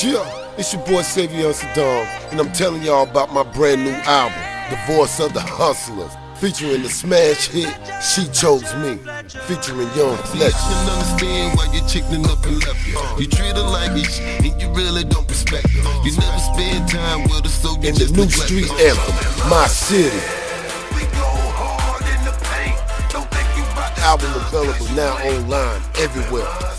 Yeah, it's your boy Savion Saddam, and I'm telling y'all about my brand new album, The Voice of the Hustlaz, featuring the smash hit She Chose Me, featuring Young Flex. You can understand why your chick done up and left you. You treat her like it, and you really don't respect her. You never spend time with her, so you In the just new street her. anthem, My City. Don't you Album available now online everywhere.